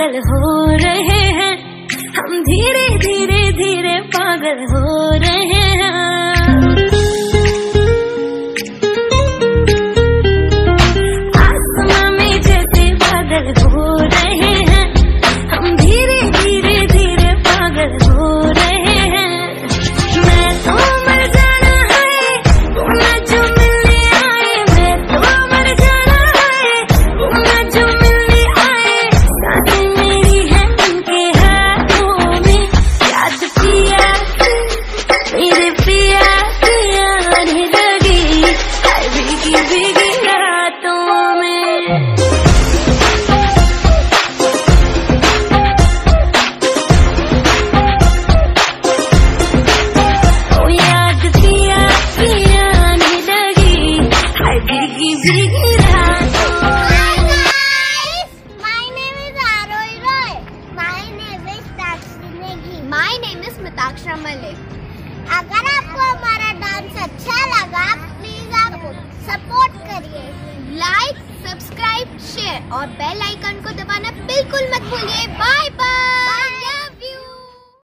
पागल हो रहे हैं। हम धीरे धीरे धीरे पागल हो मिताक्षरा अगर आपको हमारा डांस अच्छा लगा प्लीज़ आप सपोर्ट करिए लाइक सब्सक्राइब शेयर और बेल आइकन को दबाना बिल्कुल मत भूलिए। बाय